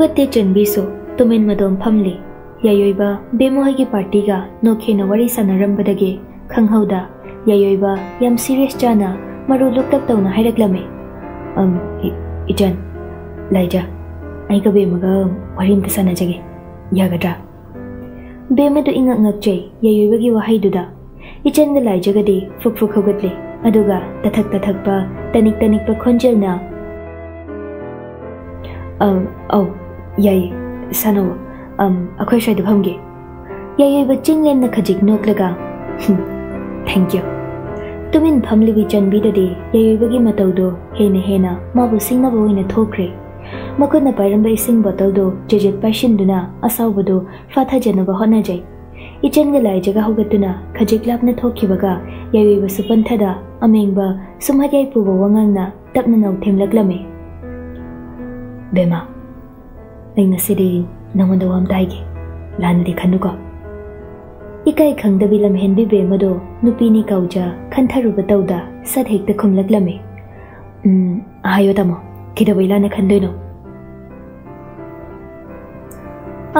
लगते भी तुम्हें मदम फमले याब बेमोह की पार्टी का नोखे नरी सनरमे खाद याब यम सीरियस चाहना मरु लुक्टक तौना हैरकलमे अम इचन लाइजा अग बेम वरीन सनजगे यागद्रा बेम तो इंग नक्चे याब की वहद इचन लाइजगे फुक फुक खौगले तथक तथक तनिक तनिक खोजना ꯑꯧ ꯌꯥꯏꯌꯦ ꯁꯥꯟꯅꯧ ꯑꯝ ꯑꯩꯈꯣꯏ ꯁ꯭ꯋꯥꯏꯗ ꯐꯝꯒꯦ ꯌꯥꯏꯌꯣꯏꯕ ꯆꯤꯡꯂꯦꯝꯅ ꯈꯖꯤꯛ ꯅꯣꯛꯂꯒ ꯊꯦꯡꯛ ꯌꯨ ꯇꯨꯃꯤꯟ ꯐꯝꯂꯤꯕꯤ ꯆꯟꯕꯤꯗꯗꯤ ꯌꯩꯕꯒꯤ ꯃꯇꯧꯗꯣ ꯍꯦꯟꯅ ꯍꯦꯟꯅ ꯃꯥꯕꯨ ꯁꯤꯡꯅꯕ ꯑꯣꯏꯅ ꯊꯣꯛꯈ꯭ꯔꯦ ꯃꯈꯨꯠꯅ ꯄꯥꯏꯔꯝꯕ ꯏꯁꯤꯡ ꯕꯣꯇꯜꯗꯣ ꯖꯦꯖꯦꯠ ꯄꯥꯏꯁꯤꯟꯗꯨꯅ ꯑꯁꯥꯎꯕꯗꯣ ꯐꯥꯊꯖꯅꯕ ꯍꯣꯠꯅꯖꯩ ꯏꯆꯟꯒ ꯂꯥꯏꯖꯒ ꯍꯧꯒꯠꯇꯨꯅ ꯈꯖꯤꯛ ꯂꯥꯞꯅ ꯊꯣꯛꯈꯤꯕꯒ ꯌꯥꯏꯕꯁꯨ ꯄꯟꯊꯗ ꯑꯃꯦꯡꯕ ꯁꯨꯝꯍꯠꯌꯥꯏ ꯄꯨꯕ ꯋꯥꯉꯥꯡꯅ ꯇꯞꯅ ꯅꯧ ꯊꯦꯝꯂꯛꯂꯝꯃꯤ ꯕꯦꯃꯥ ꯑꯩ ꯉꯁꯤꯗꯤ ꯅꯪꯉꯣꯟꯗ ꯋꯥꯝ ꯇꯥꯏꯒꯦ ꯂꯥꯟꯅꯗꯤ ꯈꯟꯅꯨꯀꯣ ꯏꯀꯥꯏ ꯈꯪꯗꯕꯤ ꯂꯝꯍꯦꯟꯕꯤ ꯕꯦꯝꯃꯗꯣ ꯅꯨꯄꯤꯅꯤ ꯀꯧꯖ ꯈꯟꯊꯔꯨꯕ ꯇꯧꯗ ꯁꯠ ꯍꯦꯛꯇ ꯈꯨꯝꯂꯛꯂꯝꯃꯤ ꯎꯝ ꯍꯥꯏꯌꯣ ꯇꯥꯃꯣ ꯀꯩꯗꯧꯕꯩ ꯂꯥꯟꯅ ꯈꯟꯗꯣꯏꯅꯣ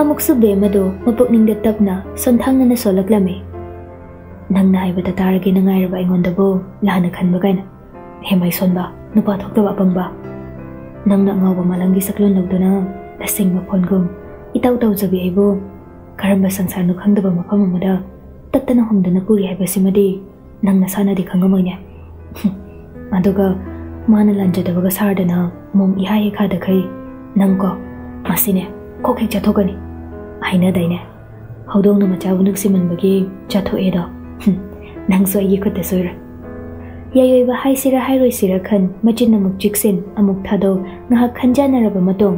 ꯑꯃꯨꯛꯁꯨ ꯕꯦꯝꯃꯗꯣ ꯃꯄꯨꯛꯅꯤꯡꯗ ꯇꯞꯅ ꯁꯣꯟꯊꯥꯡꯅꯅ ꯁꯣꯜꯂꯛꯂꯝꯃꯤ ꯅꯪꯅ ꯍꯥꯏꯕꯗ ꯇꯥꯔꯒꯦ ꯅꯨꯡꯉꯥꯏꯔꯕ ꯑꯩꯉꯣꯟꯗꯕꯨ ꯂꯥꯟꯅ ꯈꯟꯕ ꯀꯥꯏꯅ ꯍꯦꯃꯥꯏ ꯁꯣꯟꯕ ꯅꯨꯄꯥ ꯊꯣꯛꯇꯕ ꯑꯄꯪꯕ ꯅꯪꯅ ꯑꯉꯥꯎꯕ ꯃꯥꯂꯪꯒꯤ ꯁꯛꯂꯣꯟ ꯂꯧꯗꯨꯅ lasing ma phongum itaw taw jabi aibo ꯀꯔꯝꯕ ꯁꯪꯁꯥꯔꯅꯣ ꯈꯪꯗꯕ ꯃꯐꯝ ꯑꯃꯗ ꯇꯠꯇꯅ ꯍꯨꯝꯗꯅ ꯄꯨꯔꯤ ꯍꯥꯏꯕꯁꯤꯃꯗꯤ ꯅꯪ ꯅꯁꯥꯅꯗꯤ ꯈꯪꯉꯝꯃꯣꯏꯅꯦ ꯑꯗꯨꯒ ꯃꯥꯅ ꯂꯥꯟꯖꯗꯕꯒ ꯁꯥꯔꯗꯅ ꯃꯣꯡ ꯏꯍꯥ ꯍꯦꯛꯈꯥꯗꯈꯩ ꯅꯪꯀꯣ ꯃꯁꯤꯅꯦ ꯀꯣꯛ ꯍꯦꯛ ꯆꯠꯊꯣꯛꯀꯅꯤ ꯍꯥꯏꯅꯗꯥꯏꯅꯦ ꯍꯧꯗꯣꯡꯅ ꯃꯆꯥꯕꯨ ꯅꯨꯡꯁꯤꯃꯟꯕꯒꯤ ꯆꯠꯊꯣꯛꯑꯦꯗꯣ ꯅꯪꯁꯨ ꯑꯩꯒꯤ ꯈꯨꯠꯇ ꯁꯣꯏꯔꯣꯏ ꯌꯥꯏꯌꯣꯏꯕ ꯍꯥꯏꯁꯤꯔꯥ ꯍꯥꯏꯔꯣꯏꯁꯤꯔꯥ ꯈꯟ ꯃꯆꯤꯟ ꯑꯃꯨꯛ ꯆꯤꯛꯁꯤꯟ ꯑꯃꯨꯛ ꯊꯥꯗꯧ ꯉꯥꯏꯍꯥꯛ ꯈꯟꯖꯥꯟꯅꯔꯕ ꯃꯇꯨꯡ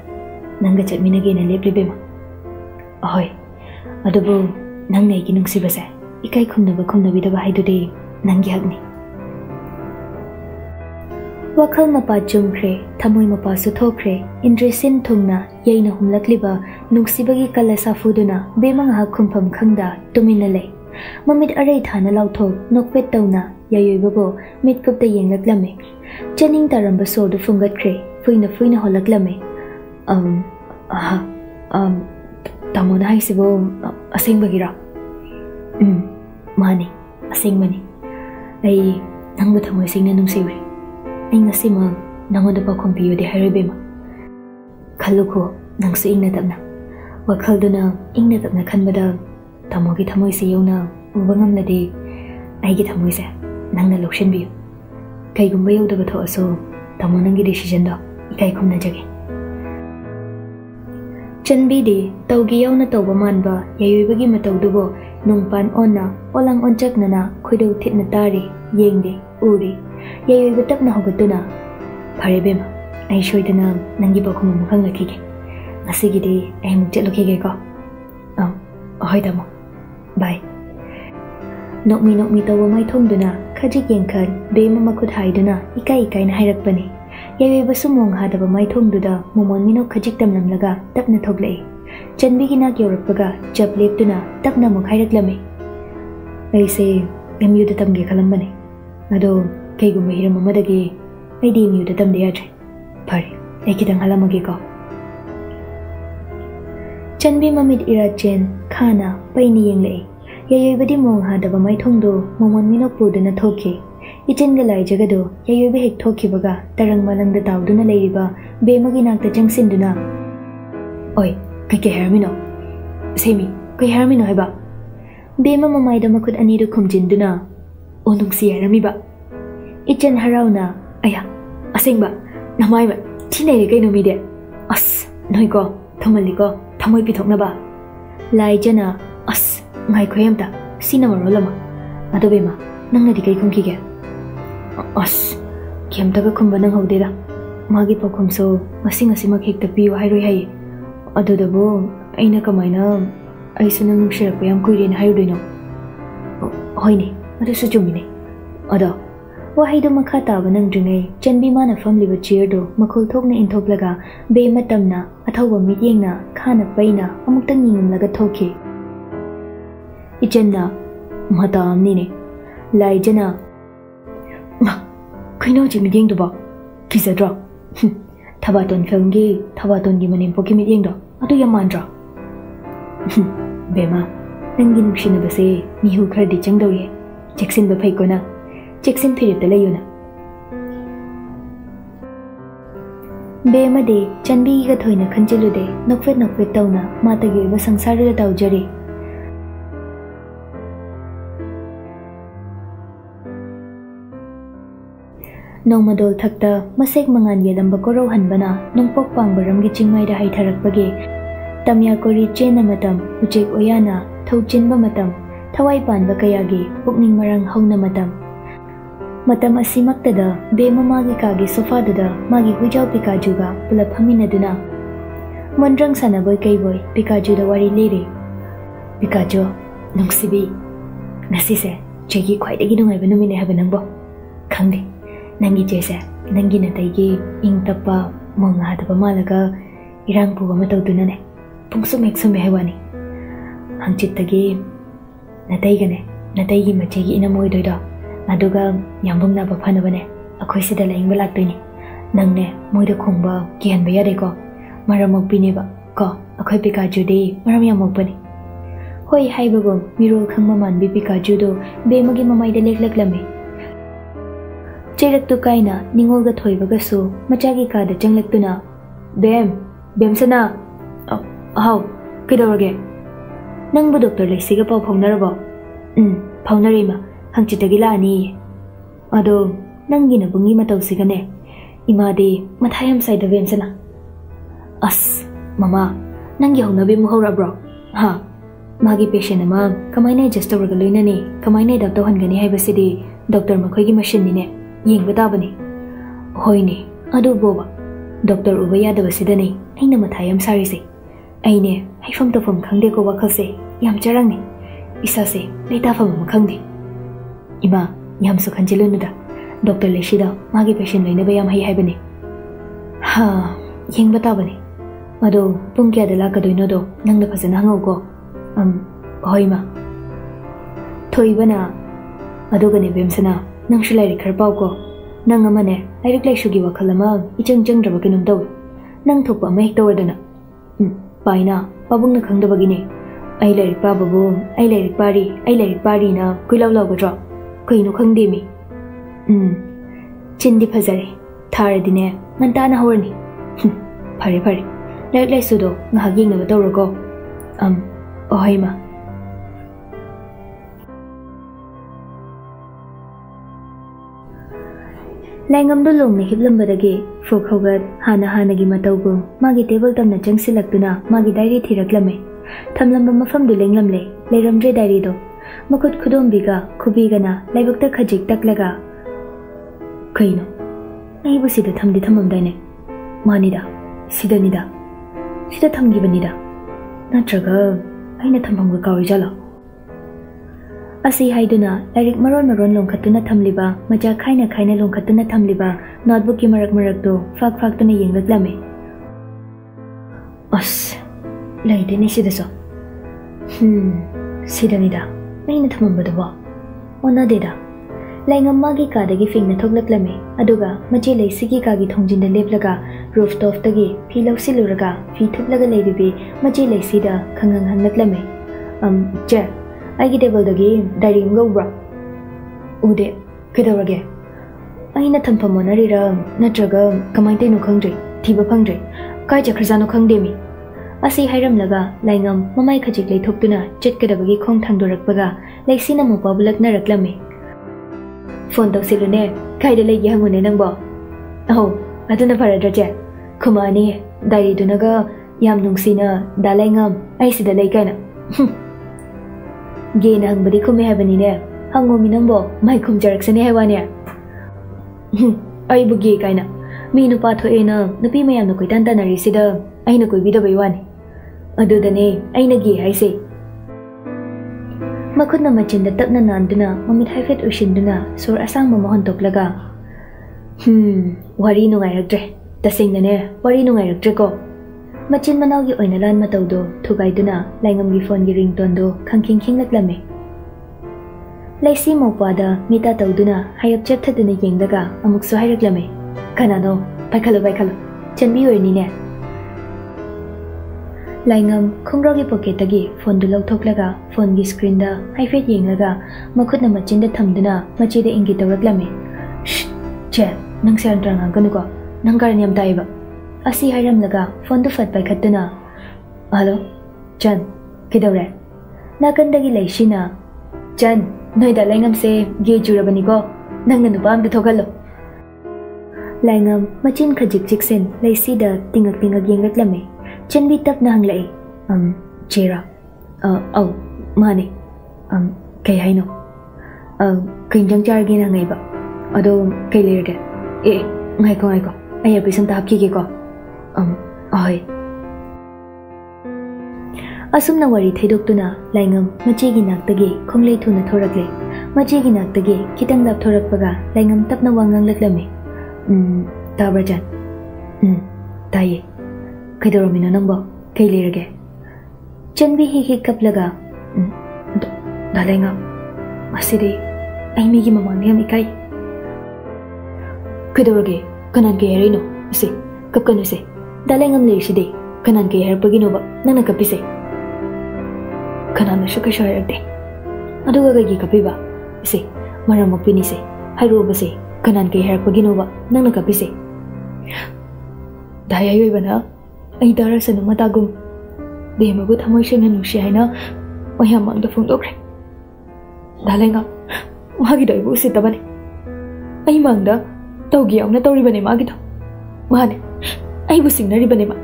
nanga chatminage na leplibe ma ahoy adubu nangne gi nungsi basa ikai khumnaba khumnabi da bahai du de nangi hakni wakal mapa jumkhre thamoi mapa su thokre indresin thungna yeina humlakliba nungsibagi kala safuduna bemang ha khumpham khangda tumina le mamit arai thana lautho nokpet tauna yayoibago mitkupta yengaklame chaning taramba soldu fungatkre fuina fuina holaklame um 아, 음, 다문 하이스보 아생박이라. 음, 마니, 아생마니. 아이, nên 탐을 생내 놈세우리. anh nga sima nangon da pa kumpiyo de haribe ma kallo ko nang su ing na tabna wa kaldo na ing na tabna khan bada tamo gi tamo si yau na ubangam na de ai gi tamo sa nang na lokshin biyo kai gumba yau da ba tho aso tamo nang gi decision da ikai kum na jage ꯆꯟꯕꯤꯗꯤ ꯇꯧꯒꯤ ꯌꯥꯎꯅ ꯇꯧꯕ ꯃꯥꯟꯕ ꯌꯥꯏꯌꯣꯏꯕꯒꯤ ꯃꯇꯧꯗꯨꯕꯨ ꯅꯨꯡꯄꯥꯟ ꯑꯣꯟꯅ ꯑꯣꯂꯥꯡ ꯑꯣꯟꯆꯛꯅꯅ ꯈꯣꯏꯗꯧ ꯊꯤꯠꯅ ꯇꯥꯔꯤ ꯌꯦꯡꯗꯦ ꯎꯔꯤ ꯌꯥꯏꯌꯣꯏꯕ ꯇꯞꯅ ꯍꯧꯒꯠꯇꯨꯅ ꯐꯔꯦ ꯕꯦꯝꯃ ꯑꯩ ꯁꯣꯏꯗꯅ ꯅꯪꯒꯤ ꯄꯥꯎꯈꯨꯝ ꯑꯃꯨꯛ ꯍꯪꯂꯛꯈꯤꯒꯦ ꯉꯁꯤꯒꯤꯗꯤ ꯑꯩ ꯑꯃꯨꯛ ꯆꯠꯂꯨꯈꯤꯒꯦꯀꯣ ꯑꯥ ꯑꯍꯣꯏ ꯇꯥꯃꯣ ꯕꯥꯏ ꯅꯣꯛꯃꯤ ꯅꯣꯛꯃꯤ ꯇꯧꯕ ꯃꯥꯏꯊꯣꯡꯗꯨꯅ ꯈꯖꯤꯛ ꯌꯦꯡꯈꯠ ꯕꯦꯝꯃ ꯃꯈꯨꯠ ꯍꯥꯏꯗꯨꯅ ꯏꯀꯥꯏ ꯏꯀꯥꯏꯅ ꯍꯥꯏꯔꯛꯄꯅꯤ ꯌꯥꯏꯕꯁꯨ ꯃꯣꯡ ꯍꯥꯗꯕ ꯃꯥꯏꯊꯣꯡꯗꯨꯗ ꯃꯣꯃꯣꯟ ꯃꯤꯅꯣꯛ ꯈꯖꯤꯛ ꯇꯝꯂꯝꯂꯒ ꯇꯞꯅ ꯊꯣꯛꯂꯛꯏ ꯆꯟꯕꯤꯒꯤ ꯅꯥꯛ ꯌꯧꯔꯛꯄꯒ ꯆꯞ ꯂꯦꯞꯇꯨꯅ ꯇꯞꯅ ꯑꯃꯨꯛ ꯍꯥꯏꯔꯛꯂꯝꯃꯤ ꯑꯩꯁꯦ ꯑꯦꯝ ꯌꯨꯗ ꯇꯝꯒꯦ ꯈꯜꯂꯝꯕꯅꯦ ꯑꯗꯣ ꯀꯩꯒꯨꯝꯕ ꯍꯤꯔꯝ ꯑꯃꯗꯒꯤ ꯑꯩꯗꯤ ꯑꯦꯝ ꯌꯨꯗ ꯇꯝꯗ ꯌꯥꯗ꯭ꯔꯦ ꯐꯔꯦ ꯑꯩ ꯈꯤꯇꯪ ꯍꯜꯂꯝꯃꯒꯦꯀꯣ ꯆꯟꯕꯤ ꯃꯃꯤꯠ ꯏꯔꯥꯆꯦꯟ ꯈꯥꯅ ꯄꯩꯅ ꯌꯦꯡꯂꯛꯏ ꯌꯥꯏꯕꯗꯤ ꯃꯣꯡ ꯍꯥꯗꯕ ꯃꯥꯏꯊꯣꯡꯗꯣ ꯃꯣꯃꯣꯟ ꯃꯤꯅꯣꯛ ꯄꯨꯗꯨꯅ ꯊꯣꯛꯈꯤ ꯏꯆꯟꯒ ꯂꯥꯏꯖꯒꯗꯣ ꯌꯥꯏꯌꯣꯏꯕ ꯍꯦꯛ ꯊꯣꯛꯈꯤꯕꯒ ꯇꯔꯪ ꯃꯂꯪꯗ ꯇꯥꯎꯗꯨꯅ ꯂꯩꯔꯤꯕ ꯕꯦꯃꯒꯤ ꯅꯥꯛꯇ ꯆꯪꯁꯤꯟꯗꯨꯅ ꯑꯣꯏ ꯀꯩꯀꯩ ꯍꯥꯏꯔꯝꯃꯤꯅꯣ ꯁꯦꯃꯤ ꯀꯩ ꯍꯥꯏꯔꯝꯃꯤꯅꯣ ꯍꯥꯏꯕ ꯕꯦꯃ ꯃꯃꯥꯏꯗ ꯃꯈꯨꯠ ꯑꯅꯤꯗꯨ ꯈꯨꯝꯖꯤꯟꯗꯨꯅ ꯑꯣ ꯅꯨꯡꯁꯤ ꯍꯥꯏꯔꯝꯃꯤꯕ ꯏꯆꯟ ꯍꯔꯥꯎꯅ ꯑꯌꯥ ꯑꯁꯦꯡꯕ ꯅꯃꯥꯏꯕ ꯊꯤ ꯂꯩꯔꯦ ꯀꯩꯅꯣ ꯃꯤꯗꯤ ꯑꯁ ꯅꯣꯏꯀꯣ ꯊꯨꯝꯍꯜꯂꯤꯀꯣ ꯊꯃꯣꯏ ꯄꯤꯊꯣꯛꯅꯕ ꯂꯥꯏꯖꯅ ꯑꯁ ꯉꯥꯏꯈꯣ ꯑꯝꯇ ꯁꯤꯅ ꯃꯔꯣꯜ ꯑꯃ ꯑꯗꯣ ꯕꯦꯃ ꯅꯪꯅꯗꯤ ꯀꯩ ꯈꯨꯝꯈꯤꯒꯦ ꯑꯁ ꯀꯩꯝꯇꯒ ꯈꯨꯝꯕ ꯅꯪꯍꯧꯗꯦꯗ ꯃꯥꯒꯤ ꯄꯥꯎꯈꯨꯝꯁꯨ ꯉꯁꯤ ꯉꯁꯤꯃꯛ ꯍꯦꯛꯇ ꯄꯤꯌꯨ ꯍꯥꯏꯔꯣꯏ ꯍꯥꯏꯌꯦ ꯑꯗꯨꯗꯕꯨ ꯑꯩꯅ ꯀꯃꯥꯏꯅ ꯑꯩꯁꯨ ꯅꯪ ꯅꯨꯡꯁꯤꯔꯛꯄ ꯌꯥꯝ ꯀꯨꯏꯔꯦꯅ ꯍꯥꯏꯔꯨꯗꯣꯏꯅꯣ ꯍꯣꯏꯅꯦ ꯑꯗꯨꯁꯨ ꯆꯨꯝꯃꯤꯅꯦ ꯑꯗꯣ ꯋꯥꯍꯩꯗꯨ ꯃꯈꯥ ꯇꯥꯕ ꯅꯪꯗ꯭ꯔꯤꯉꯩ ꯆꯟꯕꯤ ꯃꯥꯅ ꯐꯝꯂꯤꯕ ꯆꯤꯌꯔꯗꯨ ꯃꯈꯣꯜ ꯊꯣꯛꯅ ꯏꯟꯊꯣꯛꯂꯒ ꯕꯦ ꯃꯇꯝꯅ ꯑꯊꯧꯕ ꯃꯤꯠꯌꯦꯡꯅ ꯈꯥꯅ ꯄꯩꯅ ꯑꯃꯨꯛꯇꯪ ꯌꯦꯡꯂꯒ ꯊꯣꯛꯈꯤ ꯏꯆꯟꯅ ꯃꯇꯥ ꯑꯃꯅꯤꯅꯦ ꯂꯥꯏꯖꯅ kino chimi ding do ba visa dra thaba ton phang gi thaba ton gi manin tôi yên ding do bé ma, man dra bema sinh mushina base mi hu khra di chang do ye jackson ba phai ko na jackson phiri te layo na ꯕꯦꯃꯗꯤ ꯆꯟꯕꯤꯒ ꯊꯣꯏꯅ ꯈꯟꯖꯤꯜꯂꯨꯗꯦ ꯅꯣꯛꯐꯦꯠ ꯅꯣꯛꯐꯦꯠ ꯇꯧꯅ ꯃꯥꯇꯒꯤ ꯑꯣꯏꯕ tàu chơi. ꯅꯣꯡꯃꯗꯣꯜ ꯊꯛꯇ ꯃꯁꯦꯛ ꯃꯉꯥꯟ ꯌꯦꯜꯂꯝꯕ ꯀꯣꯔꯧꯍꯟꯕꯅ ꯅꯣꯡꯄꯣꯛ ꯄꯥꯡꯕꯔꯝꯒꯤ ꯆꯤꯡꯃꯩꯗ ꯍꯩꯊꯔꯛꯄꯒꯤ ꯇꯝꯌꯥ ꯀꯣꯔꯤ ꯆꯦꯟꯅ ꯃꯇꯝ ꯎꯆꯦꯛ ꯑꯣꯌꯥꯅ ꯊꯧ ꯆꯤꯟꯕ ꯃꯇꯝ ꯊꯋꯥꯏ ꯄꯥꯟꯕ ꯀꯌꯥꯒꯤ ꯄꯨꯛꯅꯤꯡ ꯃꯔꯥꯡ ꯍꯧꯅ ꯃꯇꯝ ꯃꯇꯝ ꯑꯁꯤꯃꯛꯇꯗ ꯕꯦ ꯃꯃꯥꯒꯤ ꯀꯥꯒꯤ ꯁꯣꯐꯥꯗꯨꯗ ꯃꯥꯒꯤ ꯍꯨꯏꯖꯥꯎ ꯄꯤꯀꯥꯖꯨꯒ ꯄꯨꯂꯞ ꯐꯝꯃꯤꯟꯅꯗꯨꯅ ꯃꯣꯟꯗ꯭ꯔꯪ ꯁꯥꯟꯅꯕꯣꯏ ꯀꯩꯕꯣꯏ ꯄꯤꯀꯥꯖꯨꯗ ꯋꯥꯔꯤ ꯂꯤꯔꯤ ꯄꯤꯀꯥꯖꯨ ꯅꯨꯡꯁꯤꯕꯤ ꯉꯁꯤꯁꯦ ꯆꯦꯒꯤ ꯈ꯭ꯋꯥꯏꯗꯒꯤ ꯅꯨꯡꯉꯥꯏꯕ ꯅꯨꯃꯤꯠꯅꯦ ꯍꯥꯏꯕ ꯅꯪꯕꯣ ꯈꯪꯗꯦ ꯅꯪꯒꯤ ꯆꯦꯁꯦ ꯅꯪꯒꯤ ꯅꯇꯩꯒꯤ ꯏꯪ ꯇꯞꯄ ꯃꯣꯡ ꯍꯥꯗꯕ ꯃꯥꯜꯂꯒ ꯏꯔꯥꯡ ꯄꯨꯕ ꯑꯃ ꯇꯧꯗꯨꯅꯅꯦ ꯄꯨꯡꯁꯨꯝ ꯍꯦꯛ ꯁꯨꯝꯃꯦ ꯍꯥꯏ ꯋꯥꯅꯤ ꯍꯪꯆꯤꯠꯇꯒꯤ ꯅꯇꯩꯒꯅꯦ ꯅꯇꯩꯒꯤ ꯃꯆꯦꯒꯤ ꯏꯅꯝ ꯑꯣꯏꯗꯣꯏꯗꯣ ꯑꯗꯨꯒ ꯌꯥꯝꯕꯨꯡꯅꯕ ꯐꯅꯕꯅꯦ ꯑꯩꯈꯣꯏ ꯁꯤꯗ ꯂꯥꯏꯌꯦꯡꯕ ꯂꯥꯛꯇꯣꯏꯅꯦ ꯅꯪꯅꯦ ꯃꯣꯏꯗ ꯈꯣꯡꯕ ꯀꯤꯍꯟꯕ ꯌꯥꯗꯦꯀꯣ ꯃꯔꯝ ꯃꯣꯛꯄꯤꯅꯦꯕ ꯀꯣ ꯑꯩꯈꯣꯏ ꯄꯤꯀꯥꯖꯨꯗꯤ ꯃꯔꯝ ꯌꯥꯝ ꯃꯣꯛꯄꯅꯤ ꯍꯣꯏ ꯍꯥꯏꯕꯒꯨꯝ ꯃꯤꯔꯣꯜ ꯈꯪꯕ ꯃꯥꯟꯕꯤ ꯄꯤꯀꯥꯖꯨꯗꯣ ꯕꯦꯃꯒꯤ ꯃꯃꯥꯏꯗ ꯂꯦꯛꯂꯛꯂꯝꯃꯤ ꯆꯩꯔꯛꯇꯨ ꯀꯥꯏꯅ ꯅꯤꯡꯉꯣꯜꯒ ꯊꯣꯏꯕꯒꯁꯨ ꯃꯆꯥꯒꯤ ꯀꯥꯗ ꯆꯪꯂꯛꯇꯨꯅ ꯕꯦꯝ ꯕꯦꯝꯁꯅꯥ ꯑꯍꯥꯎ ꯀꯩꯗꯧꯔꯒꯦ ꯅꯪꯕꯨ ꯗꯣꯛꯇꯔ ꯂꯩꯁꯤꯒ ꯄꯥꯎ ꯐꯥꯎꯅꯔꯕꯣ ꯎꯝ ꯐꯥꯎꯅꯔꯤ ꯏꯃꯥ ꯍꯪꯆꯤꯠꯇꯒꯤ ꯂꯥꯛꯑꯅꯤꯌꯦ ꯑꯗꯣ ꯅꯪꯒꯤ ꯅꯕꯨꯡꯒꯤ ꯃꯇꯧꯁꯤꯒꯅꯦ ꯏꯃꯥꯗꯤ ꯃꯊꯥ ꯌꯥꯝ ꯁꯥꯏꯗ ꯕꯦꯝꯁꯅꯥ ꯑꯁ ꯃꯃꯥ ꯅꯪꯒꯤ ꯍꯧꯅꯕꯤ ꯑꯃꯨꯛ ꯍꯧꯔꯛꯑꯕ꯭ꯔꯣ ꯍꯥ ꯃꯥꯒꯤ ꯄꯦꯁꯦꯟ ꯑꯃ ꯀꯃꯥꯏꯅ ꯑꯦꯗꯖꯁ ꯇꯧꯔꯒ ꯂꯣꯏꯅꯅꯤ ꯀꯃꯥꯏꯅ ꯑꯦꯗꯥꯞ ꯇꯧꯍꯟꯒꯅꯤ ꯍꯥꯏꯕꯁꯤꯗꯤ ꯗꯣꯛꯇꯔ ꯃꯈꯣꯏꯒꯤ ꯃꯁꯤꯟꯅꯤꯅꯦ ꯌꯦꯡꯕ ꯇꯥꯕꯅꯤ ꯍꯣꯏꯅꯦ ꯑꯗꯨꯕꯨꯕ ꯗꯣꯛꯇꯔ ꯎꯕ ꯌꯥꯗꯕꯁꯤꯗꯅꯦ ꯑꯩꯅ ꯃꯊꯥ ꯌꯥꯝ ꯁꯥꯔꯤꯁꯦ ꯑꯩꯅꯦ ꯍꯩꯐꯝ ꯇꯧꯐꯝ ꯈꯪꯗꯦꯀꯣ ꯋꯥꯈꯜꯁꯦ ꯌꯥꯝ ꯆꯔꯪꯅꯤ ꯏꯁꯥꯁꯦ ꯂꯩꯇꯥꯐꯝ nang shu lai khar pau ko. Nang ama ne lai rik lai shu gi wa khala ma i chang chang ra ba kinum taw nang thop ma hek taw da hmm, na pai na pabung na khang da ba gi ne ai lai pa ba bu ai lai pa ri, ai lai pa ri na, kui lau lau ko tro kui no khang de mi um hmm, chin di phajare thar di ne, ngan ta na hor ni. Hmm, phare phare. Lai lai su do nga ha gi na ba taw ro ko. Um ohai ma. ꯂꯥꯏꯉꯝꯗꯨ ꯂꯣꯡꯅ ꯍꯤꯞꯂꯝꯕꯗꯒꯤ ꯐꯨꯛ ꯍꯧꯒꯠ ꯍꯥꯟꯅ ꯍꯥꯟꯅꯒꯤ ꯃꯇꯧꯒꯨꯝ ꯃꯥꯒꯤ ꯇꯦꯕꯜ ꯇꯝꯅ ꯆꯪꯁꯤꯜꯂꯛꯇꯨꯅ ꯃꯥꯒꯤ ꯗꯥꯏꯔꯤ ꯊꯤꯔꯛꯂꯝꯃꯤ ꯊꯝꯂꯝꯕ ꯃꯐꯝꯗꯨ ꯂꯦꯡꯂꯝꯂꯦ ꯂꯩꯔꯝꯗ꯭ꯔꯦ ꯗꯥꯏꯔꯤꯗꯣ ꯃꯈꯨꯠ ꯈꯨꯗꯣꯝꯕꯤꯒ ꯈꯨꯕꯤꯒꯅ ꯂꯥꯏꯕꯛꯇ ꯈꯖꯤꯛ ꯇꯛꯂꯒ ꯀꯩꯅꯣ ꯑꯩꯕꯨ ꯁꯤꯗ ꯊꯝꯗꯤ ꯊꯝꯃꯝꯗꯥꯏꯅꯦ ꯃꯥꯅꯤꯗ ꯁꯤꯗꯅꯤꯗ ꯁꯤꯗ ꯊꯝꯈꯤꯕꯅꯤꯗ ꯅꯠꯇ꯭ꯔꯒ ꯑꯩꯅ ꯊꯝꯐꯝꯒ ꯀꯥꯎꯔꯤꯖꯥꯠꯂꯣ ꯑꯁꯤ ꯍꯥꯏꯗꯨꯅ ꯂꯥꯏꯔꯤꯛ ꯃꯔꯣꯟ ꯃꯔꯣꯟ ꯂꯣꯡꯈꯠꯇꯨꯅ ꯊꯝꯂꯤꯕ ꯃꯆꯥ ꯈꯥꯏꯅ ꯈꯥꯏꯅ ꯂꯣꯡꯈꯠꯇꯨꯅ ꯊꯝꯂꯤꯕ ꯅꯣꯠꯕꯨꯛꯀꯤ ꯃꯔꯛ ꯃꯔꯛꯇꯨ ꯐꯥꯛ ꯐꯥꯛꯇꯨꯅ ꯌꯦꯡꯂꯛꯂꯝꯃꯤ ꯑꯁ ꯂꯩꯇꯦꯅꯦ ꯁꯤꯗꯁꯨ ꯍꯝ ꯁꯤꯗꯅꯤꯗ ꯑꯩꯅ ꯊꯝꯃꯝꯕꯗꯨꯕꯣ ꯑꯣꯟꯅꯗꯦꯗ ꯂꯩꯉꯝ ꯃꯥꯒꯤ ꯀꯥꯗꯒꯤ ꯐꯤꯡꯅ ꯊꯣꯛꯂꯛꯂꯝꯃꯤ ꯑꯗꯨꯒ ꯃꯆꯦ ꯂꯩꯁꯤꯒꯤ ꯀꯥꯒꯤ ꯊꯣꯡꯖꯤꯟꯗ ꯂꯦꯞꯂꯒ ꯔꯨꯐ ꯇꯣꯞꯇꯒꯤ ꯐꯤ ꯂꯧꯁꯤꯜꯂꯨꯔꯒ ꯐꯤ ꯊꯨꯞꯂꯒ ꯂꯩꯔꯤꯕꯤ ꯃꯆꯦ ꯂꯩꯁꯤꯗ ꯈꯪꯍꯪ ꯍꯪꯂꯛꯂꯝꯃꯤ ꯑꯝ ꯆꯦ ꯑꯩꯒꯤ ꯇꯦꯕꯜꯗꯒꯤ ꯗꯥꯏꯔꯤ ꯑꯃ ꯎꯕ꯭ꯔꯣ ꯎꯗꯦ ꯀꯩꯗꯧꯔꯒꯦ ꯑꯩꯅ ꯊꯝꯐꯝ ꯑꯣꯟꯅꯔꯤꯔꯥ ꯅꯠꯇ꯭ꯔꯒ ꯀꯃꯥꯏꯅ ꯇꯧꯔꯤꯅꯣ ꯈꯪꯗ꯭ꯔꯦ ꯊꯤꯕ ꯐꯪꯗ꯭ꯔꯦ ꯀꯥꯏ ꯆꯠꯈ꯭ꯔꯖꯥꯠꯅꯣ ꯈꯪꯗꯦꯃꯤ ꯑꯁꯤ ꯍꯥꯏꯔꯝꯂꯒ ꯂꯥꯏꯉꯝ ꯃꯃꯥꯏ ꯈꯖꯤꯛ ꯂꯩꯊꯣꯛꯇꯨꯅ ꯆꯠꯀꯗꯕꯒꯤ ꯈꯣꯡ ꯊꯥꯡꯗꯣꯔꯛꯄꯒ ꯂꯩꯁꯤꯅ ꯃꯧꯄꯥꯕꯨ ꯂꯛꯅꯔꯛꯂꯝꯃꯤ ꯐꯣꯟ ꯇꯧꯁꯤꯜꯂꯨꯅꯦ ꯀꯥꯏꯗ ꯂꯩꯒꯦ ꯍꯪꯉꯨꯅꯦ ꯅꯪꯕꯣ ꯑꯍꯧ ꯑꯗꯨꯅ ꯐꯔꯗ꯭ꯔ ꯆꯦ ꯈꯨꯃꯛꯑꯅꯤ ꯗꯥꯏꯔꯤꯗꯨꯅꯒ ꯌꯥꯝ ꯅꯨꯡꯁꯤꯅ ꯗꯥ ꯂꯩꯉꯝ ꯑꯩ ꯁꯤꯗ ꯂꯩ ꯀꯥꯏꯅ ꯒꯦꯅ ꯍꯪꯕꯗꯤ ꯈꯨꯝꯃꯦ ꯍꯥꯏꯕꯅꯤꯅꯦ ꯍꯪꯉꯣꯃꯤ ꯅꯪꯕꯣ ꯃꯥꯏ ꯈꯨꯝꯖꯔꯛꯁꯅꯤ ꯍꯥꯏ ꯋꯥꯅꯦ ꯑꯩꯕꯨ ꯒꯦ ꯀꯥꯏꯅ ꯃꯤ ꯅꯨꯄꯥ ꯊꯣꯛꯑꯦꯅ ꯅꯨꯄꯤ ꯃꯌꯥꯝꯅ ꯀꯣꯏꯇꯥꯟ ꯇꯥꯟꯅꯔꯤꯁꯤꯗ ꯑꯩꯅ ꯀꯣꯏꯕꯤꯗꯕꯩ ꯋꯥꯅꯤ ꯑꯗꯨꯗꯅꯦ ꯑꯩꯅ ꯒꯦ ꯍꯥꯏꯁꯦ ꯃꯈꯨꯠꯅ ꯃꯆꯤꯟꯗ ꯇꯞꯅ ꯅꯥꯟꯗꯨꯅ ꯃꯃꯤꯠ ꯍꯥꯏꯐꯦꯠ ꯎꯏꯁꯤꯟꯗꯨꯅ ꯁꯣꯔ ꯑꯁꯥꯡꯕ ꯑꯃ ꯍꯣꯟꯇꯣꯛꯂꯒ ꯍꯝ ꯋꯥꯔꯤ ꯅꯨꯡꯉꯥꯏꯔꯛꯇ꯭ꯔꯦ ꯇꯁꯦꯡꯅꯅꯦ ꯋꯥꯔꯤ ꯅꯨꯡꯉꯥꯏꯔꯛꯇ꯭ꯔꯦꯀꯣ ꯃꯆꯤꯟ ꯃꯅꯥꯎꯒꯤ ꯑꯣꯏꯅ ꯂꯥꯟ ꯃꯇꯧꯗꯣ ꯊꯨꯒꯥꯏꯗꯨꯅ ꯂꯥꯏꯉꯝꯒꯤ ꯐꯣꯟꯒꯤ ꯔꯤꯡꯇꯣꯟꯗꯣ ꯈꯪꯈꯤꯡ ꯈꯤꯡꯂꯛꯂꯝꯃꯤ ꯂꯩꯁꯤ ꯃꯧꯄꯥꯗ ꯃꯤꯇꯥ ꯇꯧꯗꯨꯅ ꯍꯥꯏꯔꯞ ꯆꯦꯞꯊꯗꯨꯅ ꯌꯦꯡꯂꯒ ꯑꯃꯨꯛꯁꯨ ꯍꯥꯏꯔꯛꯂꯝꯃꯤ ꯀꯅꯥꯅꯣ ꯄꯥꯏꯈꯠꯂꯨ ꯄꯥꯏꯈꯠꯂꯨ ꯆꯟꯕꯤ ꯑꯣꯏꯔꯅꯤꯅꯦ ꯂꯥꯏꯉꯝ ꯈꯣꯡꯒ꯭ꯔꯥꯎꯒꯤ ꯄꯣꯀꯦꯠꯇꯒꯤ ꯐꯣꯟꯗꯨ ꯂꯧꯊꯣꯛꯂꯒ ꯐꯣꯟꯒꯤ ꯁ꯭ꯀ꯭ꯔꯤꯟꯗ ꯍꯥꯏꯐꯦꯠ ꯌꯦꯡꯂꯒ ꯃꯈꯨꯠꯅ ꯃꯆꯤꯟꯗ ꯊꯝꯗꯨꯅ ꯃꯆꯦꯗ ꯏꯪꯒꯤꯠ ꯇꯧꯔꯛꯂꯝꯃꯤ ꯆꯦ ꯅꯪ ꯁꯦꯔꯥꯟ ꯇꯨꯔꯥꯟ ꯉꯥꯡꯒꯅꯨꯀꯣ ꯅꯪ ꯀꯥꯔꯟ ꯌꯥꯝ ꯇꯥꯏꯌꯦꯕ ꯑꯁꯤ ꯍꯥꯏꯔꯝꯂꯒ ꯐꯣꯟꯗꯨ ꯐꯠ ꯄꯥꯏꯈꯠꯇꯨꯅ ꯍꯜꯂꯣ ꯆꯟ ꯀꯩꯗꯧꯔꯦ ꯅꯥꯀꯟꯗꯒꯤ ꯂꯩꯁꯤꯅ ꯆꯟ ꯅꯣꯏꯗ ꯂꯩꯉꯝꯁꯦ ꯒꯦ ꯆꯨꯔꯕꯅꯤꯀꯣ ꯅꯪꯅ ꯅꯨꯄꯥ ꯑꯝꯇ ꯊꯣꯛꯍꯜꯂꯣ ꯂꯥꯏꯉꯝ ꯃꯆꯤꯟ ꯈꯖꯤꯛ ꯆꯤꯛꯁꯤꯟ ꯂꯩꯁꯤꯗ ꯇꯤꯡꯉꯛ ꯇꯤꯡꯉꯛ ꯌꯦꯡꯂꯛꯂꯝꯃꯤ ꯆꯟꯕꯤ ꯇꯞꯅ ꯍꯪꯂꯛꯏ ꯑꯝ ꯆꯦꯔꯥ ꯑꯧ ꯃꯥꯅꯦ ꯑꯝ ꯀꯩ ꯍꯥꯏꯅꯣ ꯀꯩ ꯏꯟꯖꯥꯡ ꯆꯥꯔꯒꯦꯅ ꯍꯪꯉꯛꯏꯕ ꯑꯗꯣ ꯀꯩ ꯂꯩꯔꯒꯦ ꯑꯦ ꯉꯥꯏꯈꯣ ꯉꯥꯏꯈꯣ ꯑꯩ Ờ, oi asum na wari thei dok tuna laingam machi gi nak tagi khonglei thuna thorak le machi gi nak tagi kitang dap thorak paga laingam tapna wangang laklame um mm, tabra jan um mm, cái khaidoromina nangbo kai lerage chanbi hi hi kap laga um mm, dalengam masiri ai mi gi mamang ne mi kai khaidorage kanan nó, erino se kap nó se दलेंगम लेशिदे खनन के हर पगिनो ब नन कपिसे खनन न सुख शय रखदे अदुग गगी कपिबा इसे मरम मपिनी से हाइरो बसे खनन के हर पगिनो ब नन कपिसे दाया यो बना ऐ दार से न मता गुम देम बु से न नुशि हाइ न ओया मंग द फ़ोन दो करे दलेंगम वहागी दैबु से तबने ऐ मंग द तौगी आउने तौरी बने मागी दो वहाने ꯑꯩꯕꯨ ꯁꯤꯡꯅꯔꯤꯕꯅꯦ ꯃꯥ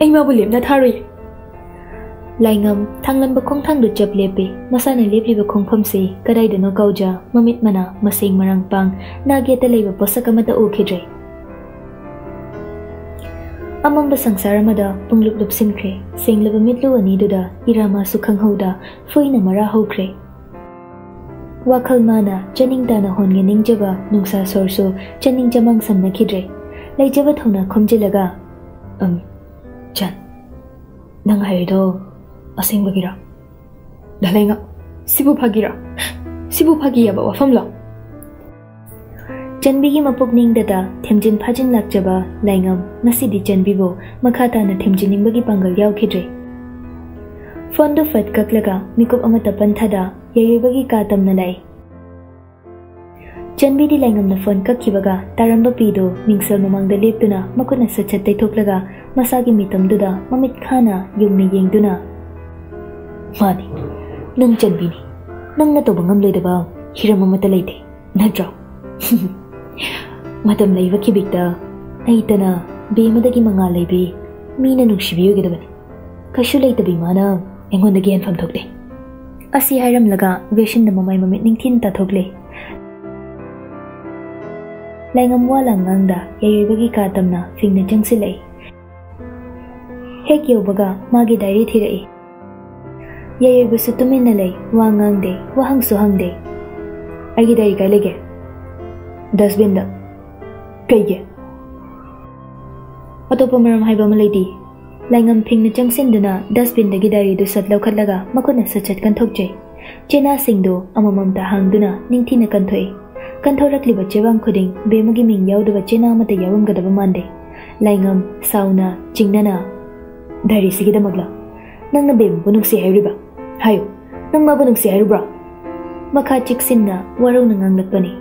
ꯑꯩ ꯃꯥꯕꯨ ꯂꯦꯞꯅ ꯊꯥꯔꯣꯏ ꯂꯥꯏꯉꯝ ꯊꯥꯡꯂꯝꯕ ꯈꯣꯡꯊꯥꯡꯗꯨ ꯆꯞ ꯂꯦꯞꯄꯤ ꯃꯁꯥꯅ ꯂꯦꯞꯂꯤꯕ ꯈꯣꯡꯐꯝꯁꯤ ꯀꯗꯥꯏꯗꯅꯣ ꯀꯧꯖ ꯃꯃꯤꯠ ꯃꯅꯥ ꯃꯁꯦꯡ ꯃꯔꯥꯡ ꯄꯥꯡ ꯅꯥꯒꯦꯠꯇ ꯂꯩꯕ ꯄꯣꯠꯁꯛ ꯑꯃꯠꯇ ꯎꯈꯤꯗ꯭ꯔꯦ ꯑꯃꯝꯕ ꯁꯪꯁꯥꯔ ꯑꯃꯗ ꯄꯨꯡꯂꯨꯞ ꯂꯨꯞꯁꯤꯟꯈ꯭ꯔꯦ ꯁꯦꯡꯂꯕ ꯃꯤꯠꯂꯨ ꯑꯅꯤꯗꯨꯗ ꯏꯔꯥꯃꯥꯁꯨ ꯈꯪꯍꯧꯗ ꯐꯨꯏꯅ ꯃꯔꯥ ꯍꯧꯈ꯭ꯔꯦ ꯋꯥꯈꯜ ꯃꯥꯅ ꯆꯅꯤꯡ ꯇꯥꯅ ꯍꯣꯟꯒꯦ ꯅꯤꯡꯖꯕ ꯅꯨꯡꯁꯥ ꯁꯣꯔꯁꯨ ꯆꯅꯤꯡ ꯆꯃꯥꯡ ꯁꯝꯅꯈꯤꯗ꯭ꯔꯦ ꯂꯩꯖꯕ ꯊꯧꯅ ꯈꯣꯝꯖꯤꯜꯂꯒ ꯎꯝ ꯆꯟ ꯅꯪ ꯍꯥꯏꯔꯤꯗꯣ ꯑꯁꯦꯡꯕꯒꯤꯔ ꯗꯂꯩꯉ ꯁꯤꯕꯨ ꯐꯥꯒꯤꯔ ꯁꯤꯕꯨ ꯐꯥꯒꯤ ꯌꯥꯕ ꯋꯥꯐꯝꯂꯣ ꯆꯟꯕꯤꯒꯤ ꯃꯄꯨꯛꯅꯤꯡꯗꯗ ꯊꯦꯝꯖꯤꯟ ꯐꯥꯖꯤꯟ ꯂꯥꯛꯆꯕ ꯂꯥꯏꯉꯝ ꯉꯁꯤꯗꯤ ꯆꯟꯕꯤꯕꯨ ꯃꯈꯥ ꯇꯥꯅ ꯊꯦꯝꯖꯤꯟꯅꯤꯡꯕꯒꯤ ꯄꯥꯡꯒꯜ ꯌꯥꯎꯈꯤꯗ꯭ꯔꯦ ꯐꯣꯟꯗꯨ ꯐꯠ ꯀꯛꯂꯒ ꯃꯤꯀꯨꯞ ꯑꯃꯠꯇ ꯄꯟꯊꯗ ꯌꯩꯔꯤꯕꯒꯤ ꯀꯥ ꯇꯝꯅ ꯂꯥꯛꯏ ꯆꯟꯕꯤꯗꯤ ꯂꯥꯏꯉꯝꯅ ꯐꯣꯟ ꯀꯛꯈꯤꯕꯒ ꯇꯥꯔꯝꯕ ꯄꯤꯗꯨ ꯃꯤꯡꯁꯦꯜ ꯃꯃꯥꯡꯗ ꯂꯦꯞꯇꯨꯅ ꯃꯈꯨꯠꯅ ꯁꯠ ꯁꯠ ꯇꯩꯊꯣꯛꯂꯒ ꯃꯁꯥꯒꯤ ꯃꯤꯇꯝꯗꯨꯗ ꯃꯃꯤꯠ ꯈꯥꯅ ꯌꯨꯡꯅ ꯌꯦꯡꯗꯨꯅ ꯃꯥꯅꯤ ꯅꯪ ꯆꯟꯕꯤꯅꯤ ꯅꯪꯅ ꯇꯧꯕ ꯉꯝꯂꯣꯏꯗꯕ ꯍꯤꯔꯝ ꯑꯃꯠꯇ ꯂꯩꯇꯦ ꯅꯠꯇ꯭ꯔꯣ ꯃꯇꯝ ꯂꯩꯕ ꯈꯤꯕꯤꯛꯇ ꯑꯩꯇꯅ ꯕꯦꯃꯗꯒꯤ ꯃꯉꯥꯜ ꯂꯩꯕꯤ ꯃꯤꯅ ꯅꯨꯡꯁꯤꯕꯤꯌꯣꯏꯒꯗꯕꯅꯤ ꯀꯩꯁꯨ ꯂꯩꯇꯕꯤ ꯃꯥꯅ ꯑꯩꯉꯣꯟꯗꯒꯤ ꯍꯦꯟꯐꯝ ꯊꯣꯛꯇꯦ ꯑꯁꯤ ꯍꯥꯏꯔꯝꯂꯒ ꯕꯦꯁꯤꯟꯗ ꯃꯃꯥꯏ ꯃꯃꯤꯠ ꯅꯤꯡꯊꯤꯅ ꯇꯥꯊꯣꯛꯂꯦ ꯂꯥꯏꯉꯝ ꯋꯥ ꯂꯥꯡꯉꯥꯡꯗ ꯌꯩꯔꯣꯏꯕꯒꯤ ꯀꯥ ꯇꯝꯅ ꯐꯤꯡꯅ ꯆꯪꯁꯤꯜꯂꯛꯏ ꯍꯦꯛ ꯌꯧꯕꯒ ꯃꯥꯒꯤ ꯗꯥꯏꯔꯤ ꯊꯤꯔꯛꯏ ꯌꯩꯔꯣꯏꯕꯁꯨ ꯇꯨꯃꯤꯟꯅ ꯂꯩ ꯋꯥ ꯉꯥꯡꯗꯦ ꯋꯥꯍꯪꯁꯨ ꯍꯪꯗꯦ ꯑꯩꯒꯤ ꯗꯥꯏꯔꯤ ꯀꯥꯏ ꯂꯩꯒꯦ ꯗꯁꯕꯤꯟꯗ ꯀꯩꯒꯤ ꯑꯇꯣꯞꯄ ꯃꯔꯝ ꯍꯥꯏꯕ ꯑꯃ ꯂꯩꯇꯦ ꯂꯥꯏꯉꯝ ꯐꯤꯡꯅ ꯆꯪꯁꯤꯟꯗꯨꯅ ꯗꯁꯕꯤꯟꯗꯒꯤ ꯗꯥꯏꯔꯤꯗꯨ ꯁꯠ ꯂꯧꯈꯠꯂꯒ ꯃꯈꯨꯠꯅ ꯁꯠ ꯁꯠ ꯀꯟꯊꯣꯛꯆꯩ ꯆꯦꯅꯥꯁꯤꯡꯗꯨ ꯑꯃꯃꯝꯇ ꯍꯥꯡꯗꯨꯅ ꯅꯤꯡꯊꯤꯅ ꯀꯟꯊꯣꯛꯏ kan thorakli bache bang khuding bemagi ming yau da bache na mata yawam ga da mande laingam sauna chingnana dari sigi da magla nang na bem bunung si hai riba hayo nang ma bunung si hai rubra makha chiksin na warau na ngang lat pani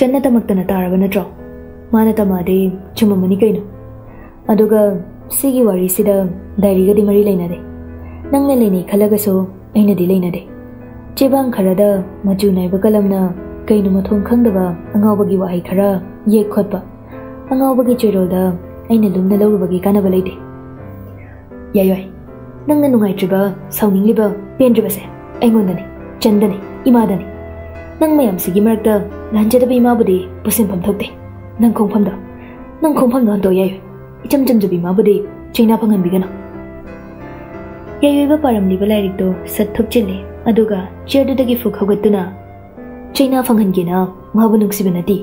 channa ta magtana taraba na tro mana ta ma de chuma mani kaina aduga sigi wari sida dari ga di mari laina de nang na laini khalaga so aina di laina de chebang kharada maju naiba kalamna kainu mathong khangdaba angawbagi wahai khara ye khotba angawbagi chorolda aina lumna lawbagi kanaba leite yayoi nangna nungai triba sauningliba pendriba se aingondani chandani imadani nang mayam sigi marakta lanjadaba imabudi pusim pham thokte nang khong pham da nang khong pham don to yayoi icham cham jabi imabudi chaina phangan bigana yayoi ba paramliba lairikto sat thop chile ꯑꯗꯨꯒ ꯆꯤꯌꯔꯗꯨꯗꯒꯤ ꯐꯨꯛ ꯍꯧꯒꯠꯇꯨꯅ ꯆꯩꯅꯥ ꯐꯪꯍꯟꯒꯦꯅ ꯃꯥꯕꯨ ꯅꯨꯡꯁꯤꯕ ꯅꯠꯇꯦ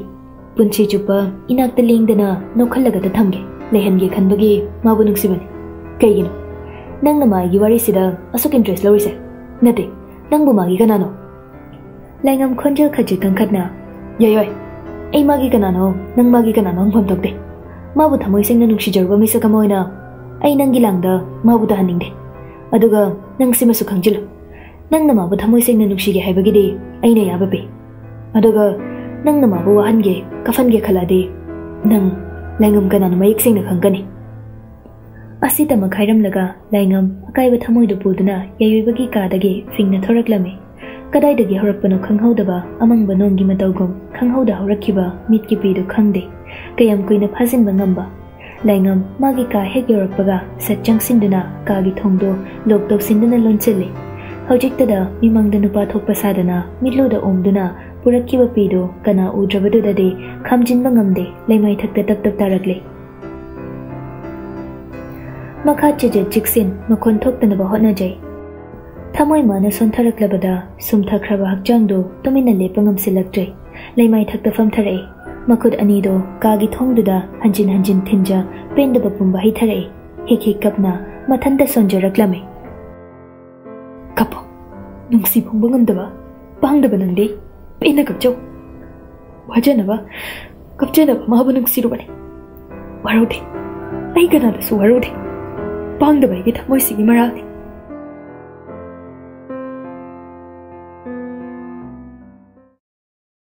ꯄꯨꯟꯁꯤ ꯆꯨꯞꯄ ꯏꯅꯥꯛꯇ ꯂꯦꯡꯗꯅ ꯅꯣꯛꯈꯠꯂꯒꯇ ꯊꯝꯒꯦ ꯂꯩꯍꯟꯒꯦ ꯈꯟꯕꯒꯤ ꯃꯥꯕꯨ ꯅꯨꯡꯁꯤꯕꯅꯤ ꯀꯩꯒꯤꯅꯣ ꯅꯪꯅ ꯃꯥꯒꯤ ꯋꯥꯔꯤꯁꯤꯗ ꯑꯁꯨꯛ ꯏꯟꯇꯔꯦꯁ ꯂꯧꯔꯤꯁꯦ ꯅꯠꯇꯦ ꯅꯪꯕꯨ ꯃꯥꯒꯤ ꯀꯅꯥꯅꯣ ꯂꯥꯏꯉꯝ ꯈꯣꯟꯖꯦꯜ ꯈꯖꯤꯛ ꯀꯟꯈꯠꯅ ꯌꯥꯏꯌꯣꯏ ꯑꯩ ꯃꯥꯒꯤ ꯀꯅꯥꯅꯣ ꯅꯪ ꯃꯥꯒꯤ ꯀꯅꯥꯅꯣ ꯍꯪꯐꯝ ꯊꯣꯛꯇꯦ ꯃꯥꯕꯨ ꯊꯃꯣꯏ ꯁꯦꯡꯅ ꯅꯨꯡꯁꯤꯖꯔꯨꯕ ꯃꯤꯁꯛ ꯑꯃ ꯑꯣꯏꯅ ꯑꯩ ꯅꯪꯒꯤ ꯂꯥꯡꯗ ꯃꯥꯕꯨ ꯇꯥꯍꯟꯅꯤꯡꯗꯦ ꯑꯗꯨꯒ ꯅꯪ ꯁꯤꯃꯁꯨ ꯈꯪꯖꯤꯜꯂꯨ ꯅꯪꯅ ꯃꯥꯕꯨ ꯊꯃꯣꯏ ꯁꯦꯡꯅ ꯅꯨꯡꯁꯤꯒꯦ ꯍꯥꯏꯕꯒꯤꯗꯤ ꯑꯩꯅ ꯌꯥꯕ ꯄꯤ ꯑꯗꯨꯒ ꯅꯪꯅ ꯃꯥꯕꯨ ꯋꯥꯍꯟꯒꯦ ꯀꯐꯟꯒꯦ ꯈꯜꯂꯗꯤ ꯅꯪ ꯂꯥꯏꯉꯝ ꯀꯅꯥꯅ ꯃꯌꯦꯛ ꯁꯦꯡꯅ ꯈꯪꯒꯅꯤ ꯑꯁꯤꯗꯃꯛ ꯍꯥꯏꯔꯝꯂꯒ ꯂꯥꯏꯉꯝ ꯑꯀꯥꯏꯕ ꯊꯃꯣꯏꯗꯨ ꯄꯨꯗꯨꯅ ꯌꯥꯏꯌꯣꯏꯕꯒꯤ ꯀꯥꯗꯒꯤ ꯐꯤꯡꯅ ꯊꯣꯔꯛꯂꯝꯃꯤ ꯀꯗꯥꯏꯗꯒꯤ ꯍꯧꯔꯛꯄꯅꯣ ꯈꯪꯍꯧꯗꯕ ꯑꯃꯪꯕ ꯅꯣꯡꯒꯤ ꯃꯇꯧꯒꯨꯝ ꯈꯪꯍꯧꯗ ꯍꯧꯔꯛꯈꯤꯕ ꯃꯤꯠꯀꯤ ꯄꯤꯗꯨ ꯈꯪꯗꯦ ꯀꯌꯥꯝ ꯀꯨꯏꯅ ꯐꯥꯖꯤꯟꯕ ꯉꯝꯕ ꯂꯥꯏꯉꯝ ꯃꯥꯒꯤ ꯀꯥ ꯍꯦꯛ ꯌꯧꯔꯛꯄꯒ ꯁꯠ ꯆꯪꯁꯤꯟꯗꯨꯅ ꯀꯥꯒꯤ ꯊꯣꯡꯗꯣ ꯂꯣꯛ ꯇꯧꯁꯤꯟꯗꯨꯅ ꯂꯣꯟꯁꯤꯜꯂꯤ ꯍꯧꯖꯤꯛꯇꯗ ꯃꯤꯃꯥꯡꯗ ꯅꯨꯄꯥ ꯊꯣꯛꯄ ꯁꯥꯗꯅ ꯃꯤꯠꯂꯨꯗ ꯑꯣꯝꯗꯨꯅ ꯄꯨꯔꯛꯈꯤꯕ ꯄꯤꯗꯨ ꯀꯅꯥ ꯎꯗ꯭ꯔꯕꯗꯨꯗꯗꯤ ꯈꯥꯝꯖꯤꯟꯕ ꯉꯝꯗꯦ ꯂꯩꯃꯥꯏꯊꯛꯇ ꯇꯞ ꯇꯞ ꯇꯥꯔꯛꯂꯤ ꯃꯈꯥ ꯆꯦꯖꯦꯠ ꯆꯤꯛꯁꯤꯟ ꯃꯈꯣꯟ ꯊꯣꯛꯇꯅꯕ ꯍꯣꯠꯅꯖꯩ ꯊꯃꯣꯏ ꯃꯥꯅ ꯁꯣꯟꯊꯔꯛꯂꯕꯗ ꯁꯨꯝꯊꯈ꯭ꯔꯕ ꯍꯛꯆꯥꯡꯗꯨ ꯇꯨꯃꯤꯟꯅ ꯂꯦꯞꯄ ꯉꯝꯁꯤꯜꯂꯛꯇ꯭ꯔꯦ ꯂꯩꯃꯥꯏꯊꯛꯇ ꯐꯝꯊꯔꯛꯏ ꯃꯈꯨꯠ ꯑꯅꯤꯗꯣ ꯀꯥꯒꯤ ꯊꯣꯡꯗꯨꯗ ꯍꯟꯖꯤꯟ ꯍꯟꯖꯤꯟ ꯊꯤꯟꯖ ꯄꯦꯟꯗꯕ ꯄꯨꯝꯕ ꯍꯩꯊꯔꯛꯏ ꯍꯤꯛ ꯍꯤꯛ ꯀꯞꯅ ꯃꯊꯟꯇ ꯁꯣꯟꯖꯔꯛꯂꯝꯃꯤ kapo nungsi phung bangan daba bang daba nang de pena kap chau waja na ba? Kap che na ma ba? Nungsi ru bane waro de ai kana da su waro de bang daba ge thamoi si gi mara de